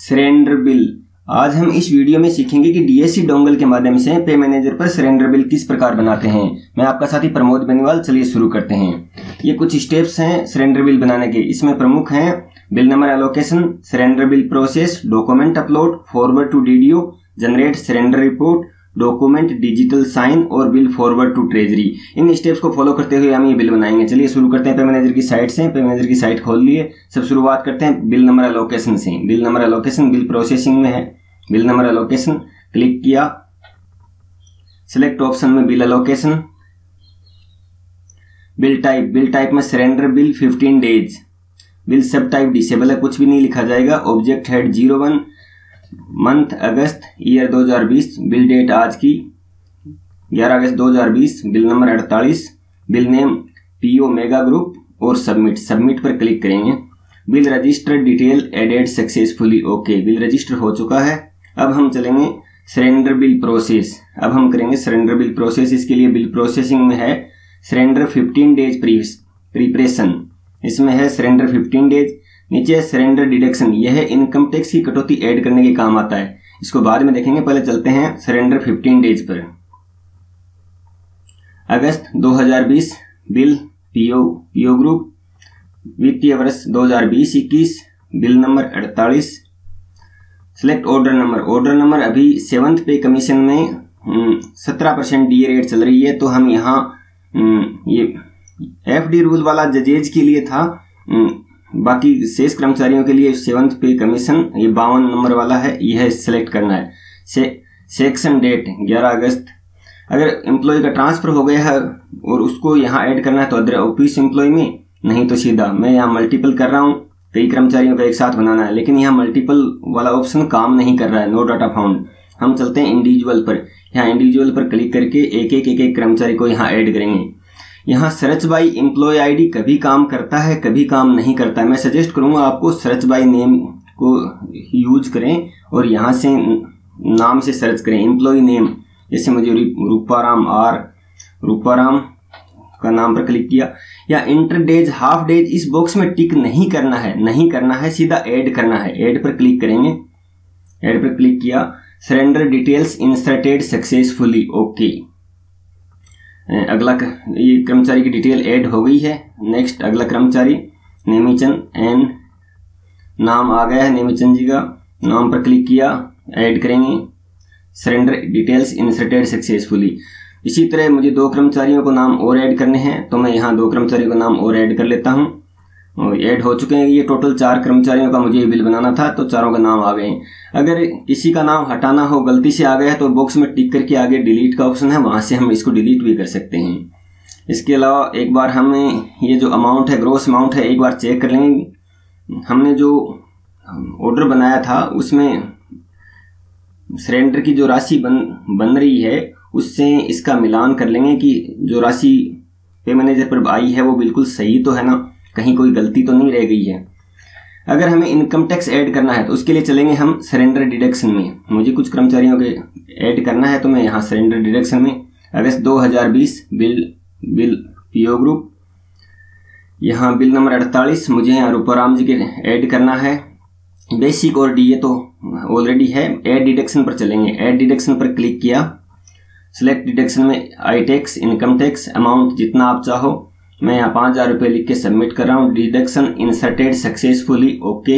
Surrender bill आज हम इस वीडियो में सीखेंगे कि डीएससी डोंगल के माध्यम से पे मैनेजर पर सरेंडर बिल किस प्रकार बनाते हैं। मैं आपका साथी प्रमोद बेनीवाल, चलिए शुरू करते हैं। ये कुछ स्टेप्स हैं सरेंडर बिल बनाने के। इसमें प्रमुख हैं bill number allocation surrender bill process document upload forward to DDO generate surrender report document, digital sign और बिल फॉरवर्ड टू ट्रेजरी। इन स्टेप्स को फॉलो करते हुए हम ये बिल बनाएँगे। चलिए शुरू करते हैं। पे मैनेजर की साइट से पे मैनेजर की साइट खोल लिए। सब शुरुआत करते हैं बिल नंबर एलोकेशन से। Bill number allocation, bill processing में है। बिल नंबर एलोकेशन, क्लिक किया। सिलेक्ट ऑप्शन में bill allocation. Bill type bill type में surrender bill 15 days. Bill sub type disable है, कुछ भी नहीं लिखा जाएगा। Object head zero one month अगस्त ईयर 2020 बिल डेट आज की 11 अगस्त 2020 bill number 48 bill name PO mega group और सबमिट सबमिट पर क्लिक करेंगे। Bill register detail added successfully, okay, bill register हो चुका है। अब हम चलेंगे सरेंडर बिल प्रोसेस। अब हम करेंगे सरेंडर बिल प्रोसेस, इसके लिए बिल प्रोसेसिंग में है सरेंडर 15 डेज़ प्रीपरेशन। इसमें है सरेंडर 15 डेज़ नीचे है सरेंडर डिडक्शन यह है इनकम टैक्स की कटौती ऐड करने के काम आता है। इसको बाद में देखेंगे, पहले चलते हैं सरेंडर 15 डेज़ पर। अगस्त 2020 बिल पीओ पीओ ग्रुप वित्तीय वर्ष 2020-21 bill number 48 select order number order number अभी सेवंथ पे कमीशन में सत्रह परसेंट डी रेट चल रही है तो हम यहाँ ये एफ़ डी रूल वाला जजेज के लिए था बाकी शेष कर्मचारियों के लिए सेवंथ पे कमीशन, ये बावन नंबर वाला है, यह सिलेक्ट करना है। से सेक्शन डेट 11 अगस्त। अगर एम्प्लॉय का ट्रांसफ़र हो गया है और उसको यहाँ ऐड करना है तो अदर ऑफ़िस एम्प्लॉय में, नहीं तो सीधा। मैं यहाँ मल्टीपल कर रहा हूँ, कई कर्मचारियों का एक साथ बनाना है, लेकिन यहाँ मल्टीपल वाला ऑप्शन काम नहीं कर रहा है नो डाटा फाउंड हम चलते हैं इंडिविजुअल पर। यहाँ इंडिविजुअल पर क्लिक करके एक एक एक एक कर्मचारी को यहाँ ऐड करेंगे। यहाँ सर्च बाई एम्प्लॉय आईडी कभी काम करता है, कभी काम नहीं करता है। मैं सजेस्ट करूँगा आपको सर्च बाई नेम को यूज़ करें और यहाँ से नाम से सर्च करें एम्प्लॉय नेम जैसे मुझे रूपाराम आर, रूपाराम का नाम पर क्लिक किया। या इंटर डेज़ हाफ़ डेज़ इस बॉक्स में टिक नहीं करना है, नहीं करना है, सीधा ऐड करना है। ऐड पर क्लिक करेंगे। ऐड पर क्लिक किया। Surrender details inserted successfully okay अगला ये कर्मचारी की डिटेल ऐड हो गई है। नेक्स्ट, अगला कर्मचारी, नेमीचंद एन, नाम आ गया है नेमीचंद जी का। नाम पर क्लिक किया, ऐड करेंगे। Surrender details inserted successfully. इसी तरह मुझे दो कर्मचारियों को नाम और ऐड करने हैं तो मैं यहाँ दो कर्मचारियों को नाम और ऐड कर लेता हूँ। ऐड हो चुके हैं ये टोटल चार कर्मचारियों का मुझे ये बिल बनाना था तो चारों का नाम आ गए अगर किसी का नाम हटाना हो, गलती से आ गया है तो बॉक्स में टिक करके आगे डिलीट का ऑप्शन है, वहाँ से हम इसको डिलीट भी कर सकते हैं। इसके अलावा एक बार हमें ये जो अमाउंट है ग्रोस अमाउंट है, एक बार चेक कर लेंगे। हमने जो ऑर्डर बनाया था, उसमें सरेंडर की जो राशि बन बन रही है, उससे इसका मिलान कर लेंगे कि जो राशि पे मैनेजर पर आई है, वो बिल्कुल सही तो है ना? कहीं कोई गलती तो नहीं रह गई है। अगर हमें इनकम टैक्स ऐड करना है तो उसके लिए चलेंगे हम सरेंडर डिडक्शन में। मुझे कुछ कर्मचारियों के ऐड करना है तो मैं यहाँ सरेंडर डिडक्शन में। अगस्त 2020 बिल बिल पीओ ग्रुप यहाँ बिल नंबर अड़तालीस, मुझे यहाँ रूपाराम जी के ऐड करना है। बेसिक और डी तो ऑलरेडी है। एड डिडक्शन पर चलेंगे। एड डिडक्शन पर क्लिक किया। सिलेक्ट डिडक्शन में I tax income tax amount जितना आप चाहो। मैं यहाँ पाँच हज़ार रुपये लिख के सबमिट कर रहा हूँ। Deduction inserted successfully okay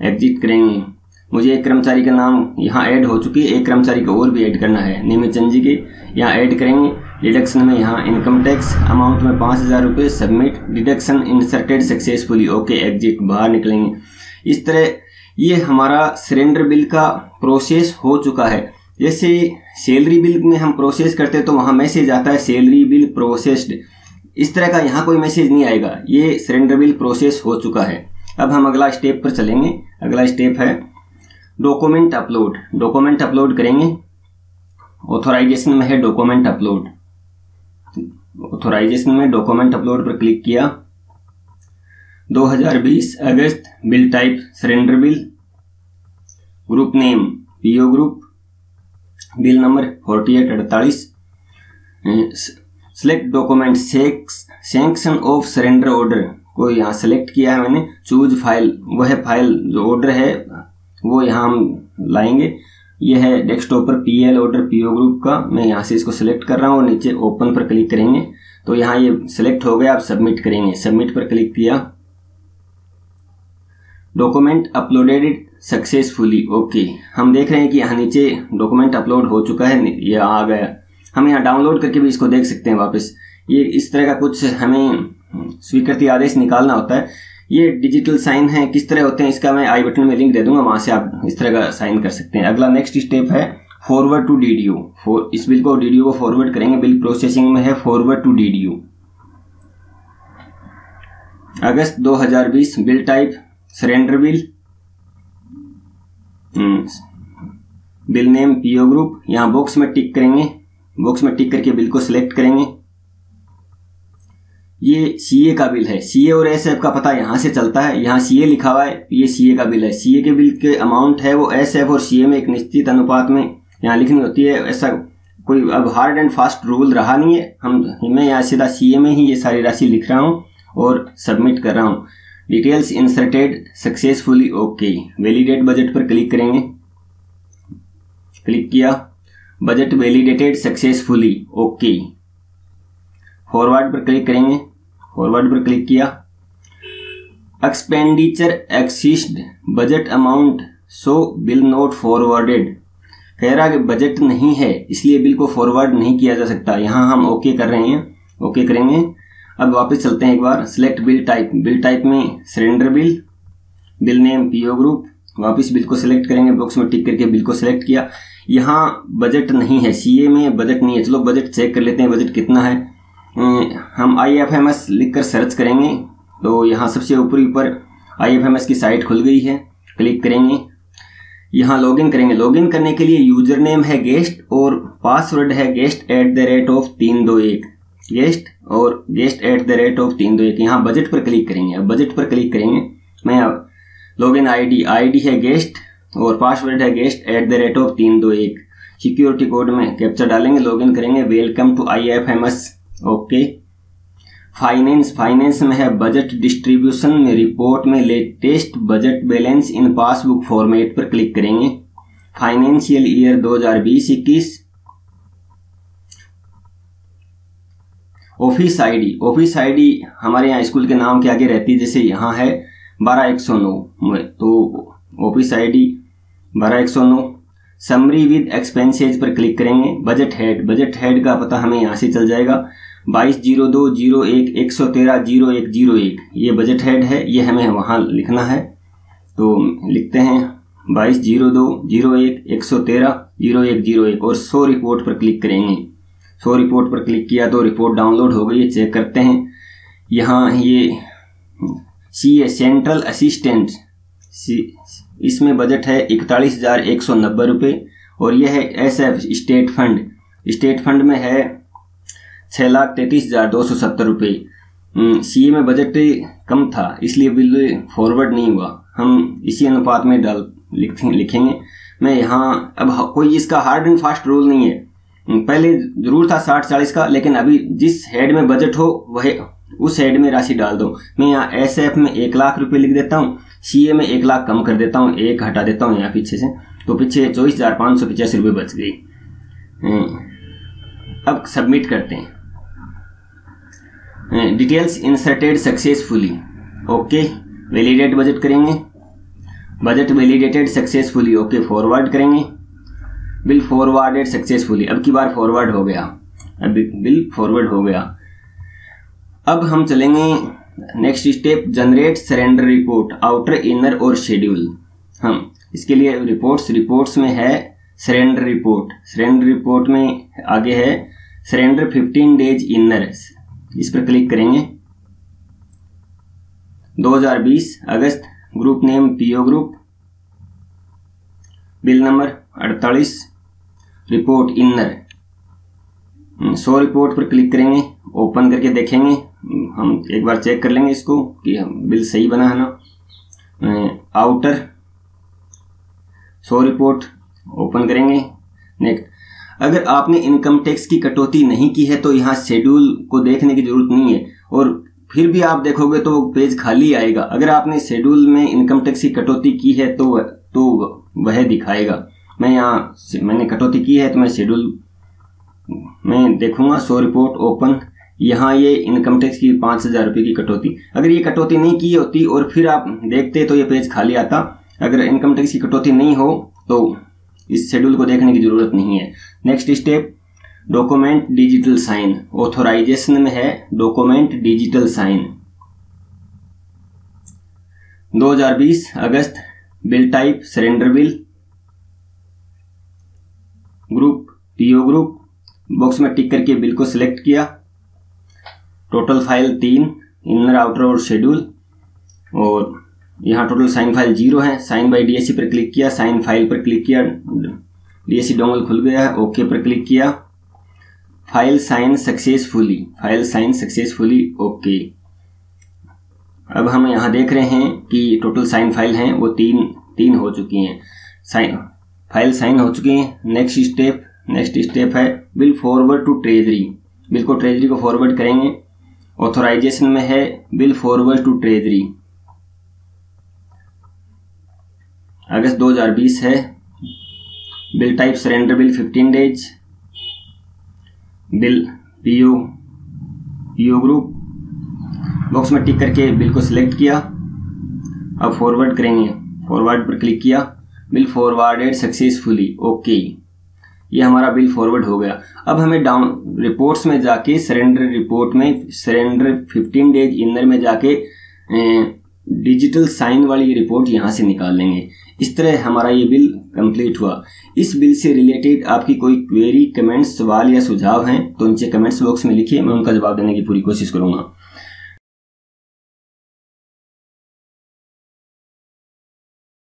exit करेंगे मुझे एक कर्मचारी का नाम यहाँ ऐड हो चुकी है। एक कर्मचारी को और भी ऐड करना है। नियमित चंद जी के यहाँ ऐड करेंगे। डिडक्शन में यहाँ इनकम टैक्स अमाउंट में पाँच हज़ार रुपये submit deduction inserted successfully okay exit बाहर निकलेंगे। इस तरह ये हमारा सिलेंडर बिल का प्रोसेस हो चुका है। जैसे सैलरी बिल में हम प्रोसेस करते तो वहाँ मैसेज आता है सैलरी बिल प्रोसेस्ड इस तरह का यहाँ कोई मैसेज नहीं आएगा। ये सरेंडर बिल प्रोसेस हो चुका है। अब हम अगला स्टेप पर चलेंगे। अगला स्टेप है डॉक्यूमेंट अपलोड डॉक्यूमेंट अपलोड करेंगे। ऑथोराइजेशन में है डॉक्यूमेंट अपलोड ऑथोराइजेशन में डॉक्यूमेंट अपलोड पर क्लिक किया। 2020 अगस्त bill type surrender bill group name PO group bill number forty eight अड़तालीस select document sanction of surrender order को यहाँ सेलेक्ट किया है मैंने। चूज़ फ़ाइल वह फ़ाइल जो ऑर्डर है, वो यहाँ हम लाएँगे। ये है डेस्कटॉप पर P L order PO group का। मैं यहाँ से इसको सिलेक्ट कर रहा हूँ और नीचे ओपन पर क्लिक करेंगे। तो यहाँ ये सिलेक्ट हो गया, आप सबमिट करेंगे। सबमिट पर क्लिक किया। डॉक्यूमेंट अपलोडेड सक्सेसफुली ओके हम देख रहे हैं कि यहाँ नीचे डॉक्यूमेंट अपलोड हो चुका है। ये आ गया। हम यहाँ डाउनलोड करके भी इसको देख सकते हैं वापस। ये इस तरह का कुछ हमें स्वीकृति आदेश निकालना होता है। ये डिजिटल साइन है, किस तरह होते हैं इसका मैं आई बटन में लिंक दे दूँगा, वहाँ से आप इस तरह का साइन कर सकते हैं। अगला नेक्स्ट स्टेप है फॉरवर्ड टू डीडीयू फॉर इस बिल को डीडीयू को फॉरवर्ड करेंगे, बिल प्रोसेसिंग में है फॉरवर्ड टू डीडीयू अगस्त 2020 bill type surrender bill. Bill name PO group यहाँ बॉक्स में टिक करेंगे। बॉक्स में टिक करके बिल को सिलेक्ट करेंगे। ये सीए का बिल है। सीए और एस एफ़ का पता यहाँ से चलता है। यहाँ सीए लिखा हुआ है ये सीए का बिल है। सीए के बिल के अमाउंट है वो एस एफ़ और सीए में एक निश्चित अनुपात में यहाँ लिखनी होती है। ऐसा कोई अब हार्ड एंड फास्ट रूल रहा नहीं है। हम, मैं यहाँ सीधा सीए में ही ये सारी राशि लिख रहा हूँ और सबमिट कर रहा हूँ। Details inserted successfully okay validate budget पर क्लिक करेंगे। क्लिक किया। Budget validated successfully okay forward पर क्लिक करेंगे। फॉरवर्ड पर क्लिक किया। Expenditure exist budget amount so bill not forwarded कह रहा कि बजट नहीं है, इसलिए बिल को फॉरवर्ड नहीं किया जा सकता। यहाँ हम ओके okay कर रहे हैं। ओके okay करेंगे। अब वापस चलते हैं एक बार। Select bill type bill type में surrender bill bill name PO group वापस बिल को सिलेक्ट करेंगे बॉक्स में टिक करके बिल को सिलेक्ट किया। यहाँ बजट नहीं है सीए में बजट नहीं है। चलो बजट चेक कर लेते हैं बजट कितना है। हम आई एफ़ एम एस लिख कर सर्च करेंगे तो यहाँ सबसे ऊपरी ऊपर आई एफ़ एम एस की साइट खुल गई है। क्लिक करेंगे। यहाँ लॉगिन करेंगे। लॉगिन करने के लिए यूज़र नेम है गेस्ट और पासवर्ड है guest at the rate of तीन दो एक। गेस्ट और guest at the rate of तीन दो एक। यहाँ बजट पर क्लिक करेंगे। अब बजट पर क्लिक करेंगे। मैं लॉगिन आईडी आईडी है गेस्ट और पासवर्ड है guest at the rate of तीन दो एक। सिक्योरिटी कोड में कैप्चर डालेंगे लॉगिन करेंगे। Welcome to I F M S okay finance finance में है बजट डिस्ट्रीब्यूशन में रिपोर्ट में latest budget balance in passbook format पर क्लिक करेंगे। Financial year 2020-21 office ID office ID हमारे यहाँ स्कूल के नाम के आगे रहती है, जैसे यहाँ है। बारह एक सौ नौ। तो ऑफ़िस आईडी बारह एक सौ नौ। समरी विद एक्सपेंसेज पर क्लिक करेंगे। बजट हेड बजट हेड का पता हमें यहाँ से चल जाएगा। बाईस ज़ीरो दो ज़ीरो एक एक सौ तेरह ज़ीरो एक ज़ीरो एक। ये बजट हेड है, ये हमें वहाँ लिखना है। तो लिखते हैं। बाईस ज़ीरो दो ज़ीरो एक एक सौ तेरह ज़ीरो एक ज़ीरो एक। और सो रिपोर्ट पर क्लिक करेंगे। सो रिपोर्ट पर क्लिक किया तो रिपोर्ट डाउनलोड हो गई है, चेक करते हैं। यहाँ ये सी ए सेंट्रल असिस्टेंट। सी, इसमें बजट है इकतालीस हज़ार एक सौ नब्बे रुपये और यह है S F state fund. State fund में है छः लाख तैतीस हज़ार दो सौ सत्तर रुपये। सी ए में बजट कम था, इसलिए बिल फॉरवर्ड नहीं हुआ। हम इसी अनुपात में डाल लिखेंगे। मैं यहाँ, अब कोई इसका हार्ड एंड फास्ट रूल नहीं है। पहले ज़रूर था साठ चालीस का, लेकिन अभी जिस हेड में बजट हो, वह उस हेड में राशि डाल दो। मैं यहाँ एस एफ़ में एक लाख रुपए लिख देता हूँ सी ए में एक लाख कम कर देता हूँ, एक हटा देता हूँ यहाँ पीछे से। तो पीछे चौबीस हज़ार पाँच सौ पचासी रुपये बच गई अब सबमिट करते हैं। Details inserted successfully okay validate budget करेंगे। Budget validated successfully okay forward करेंगे। बिल फॉरवर्डेड सक्सेसफुली अब की बार फॉरवर्ड हो गया। अब बिल फॉरवर्ड हो गया। अब हम चलेंगे next step generate surrender report outer inner और शेड्यूल हम इसके लिए रिपोर्ट्स रिपोर्ट्स में है सरेंडर रिपोर्ट सरेंडर रिपोर्ट में आगे है सरेंडर 15 डेज़ इनर इस पर क्लिक करेंगे। 2020 अगस्त group name PO group bill number 48 report inner so report पर क्लिक करेंगे ओपन करके देखेंगे। हम एक बार चेक कर लेंगे इसको कि हम बिल सही बना है ना। आउटर सो रिपोर्ट ओपन करेंगे। नेक्स्ट अगर आपने इनकम टैक्स की कटौती नहीं की है तो यहाँ शेड्यूल को देखने की ज़रूरत नहीं है। और फिर भी आप देखोगे तो पेज खाली आएगा। अगर आपने शेड्यूल में इनकम टैक्स की कटौती की है तो तो वह दिखाएगा। मैं यहाँ मैंने कटौती की है तो मैं शेड्यूल में देखूँगा शो रिपोर्ट ओपन यहाँ ये इनकम टैक्स की पाँच हज़ार रुपये की कटौती। अगर ये कटौती नहीं की होती और फिर आप देखते तो ये पेज खाली आता। अगर इनकम टैक्स की कटौती नहीं हो तो इस शेड्यूल को देखने की ज़रूरत नहीं है। Next step document digital sign authorization में है डॉक्यूमेंट डिजिटल साइन 2020 अगस्त bill type surrender bill group PO group box में टिक करके बिल को सिलेक्ट किया। टोटल फ़ाइल तीन, इनर, आउटर और शेड्यूल। और यहाँ टोटल साइन फ़ाइल ज़ीरो है। साइन बाय डीएससी पर क्लिक किया, साइन फ़ाइल पर क्लिक किया डीएससी डोंगल खुल गया है ओके पर क्लिक किया। File sign successfully, file sign successfully okay अब हम यहाँ देख रहे हैं कि टोटल साइन फ़ाइल हैं, वो तीन तीन हो चुकी हैं। साइन, फ़ाइल साइन हो चुकी हैं। नेक्स्ट स्टेप नेक्स्ट स्टेप है bill forward to treasury. Bill को ट्रेजरी को फॉरवर्ड करेंगे। ऑथोराइजेशन में है बिल फॉरवर्ड टू ट्रेजरी अगस्त 2020 है। Bill type surrender bill 15 days bill PO PO group box में टिक करके बिल को सिलेक्ट किया। अब फॉरवर्ड करेंगे। फॉरवर्ड पर क्लिक किया। बिल फॉरवर्डेड सक्सेसफुली ओके ये हमारा बिल फॉरवर्ड हो गया। अब हमें डाउन रिपोर्ट्स में जाके सरेंडर रिपोर्ट में सरेंडर 15 डेज़ इनर में जाके डिजिटल साइन वाली रिपोर्ट यहाँ से निकाल लेंगे। इस तरह हमारा ये बिल कंप्लीट हुआ। इस बिल से रिलेटेड आपकी कोई क्वेरी कमेंट्स सवाल या सुझाव हैं तो नीचे कमेंट्स बॉक्स में लिखिए, मैं उनका जवाब देने की पूरी कोशिश करूँगा।